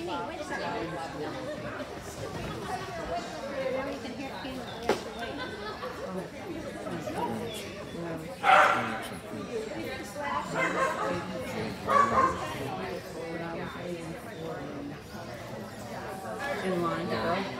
Janine? Wait a second. in line, girl.